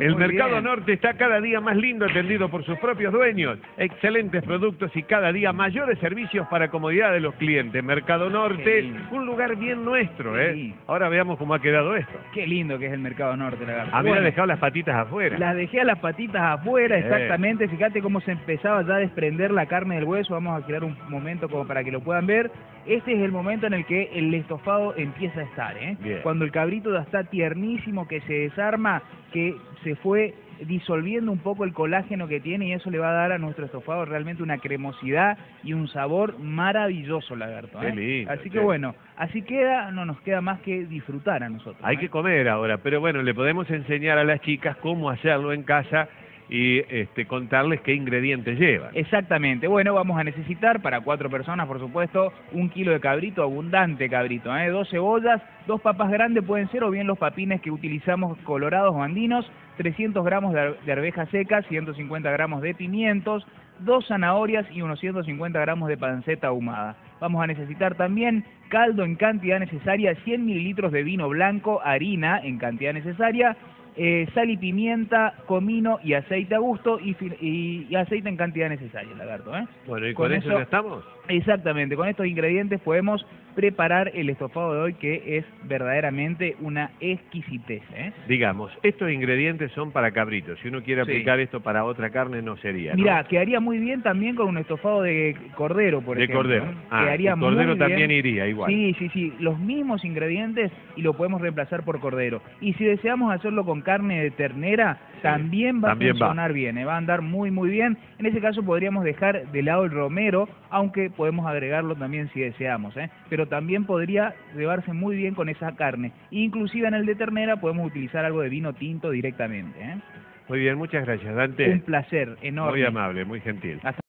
El Mercado bien. Norte está cada día más lindo, atendido por sus propios dueños. Excelentes productos y cada día mayores servicios para comodidad de los clientes. Mercado Norte, un lugar bien nuestro, ¿eh? Sí. Ahora veamos cómo ha quedado esto. Qué lindo que es el Mercado Norte, lagarto. A mí me Bueno, dejado las patitas afuera. Las dejé a las patitas afuera, exactamente. Fíjate cómo se empezaba ya a desprender la carne del hueso. Vamos a crear un momento como para que lo puedan ver. Este es el momento en el que el estofado empieza a estar, ¿eh? Bien. Cuando el cabrito ya está tiernísimo, que se desarma, que se fue disolviendo un poco el colágeno que tiene y eso le va a dar a nuestro estofado realmente una cremosidad y un sabor maravilloso, lagarto. Qué ¿eh? lindo, así que bueno, así queda, no nos queda más que disfrutar a nosotros. Hay ¿eh? que comer ahora, pero bueno, le podemos enseñar a las chicas cómo hacerlo en casa y este, contarles qué ingredientes llevan. Exactamente. Bueno, vamos a necesitar para cuatro personas, por supuesto, un kilo de cabrito, abundante cabrito, ¿eh? dos cebollas, dos papas grandes pueden ser, o bien los papines que utilizamos colorados o andinos, 300 gramos de, ar- de arvejas secas, 150 gramos de pimientos, dos zanahorias y unos 150 gramos de panceta ahumada. Vamos a necesitar también caldo en cantidad necesaria, 100 mililitros de vino blanco, harina en cantidad necesaria, eh, sal y pimienta, comino y aceite a gusto y, fi- y- y aceite en cantidad necesaria, lagarto. ¿eh? Bueno, ¿y con con, eso, eso- ya estamos? Exactamente, con estos ingredientes podemos preparar el estofado de hoy que es verdaderamente una exquisitez. ¿eh? Digamos, estos ingredientes son para cabritos. Si uno quiere Sí. aplicar esto para otra carne, no sería. ¿no? Mira, quedaría muy bien también con un estofado de cordero, por de ejemplo. cordero. ¿eh? Ah, quedaría el cordero muy bien. también iría igual. Sí, sí, sí, los mismos ingredientes y lo podemos reemplazar por cordero. Y si deseamos hacerlo con carne de ternera, también va también a va. funcionar bien, ¿eh? va a andar muy, muy bien. En ese caso podríamos dejar de lado el romero, aunque podemos agregarlo también si deseamos, ¿eh? pero también podría llevarse muy bien con esa carne. Inclusive en el de ternera podemos utilizar algo de vino tinto directamente. ¿eh? Muy bien, muchas gracias, Dante. Un placer enorme. Muy amable, muy gentil. Hasta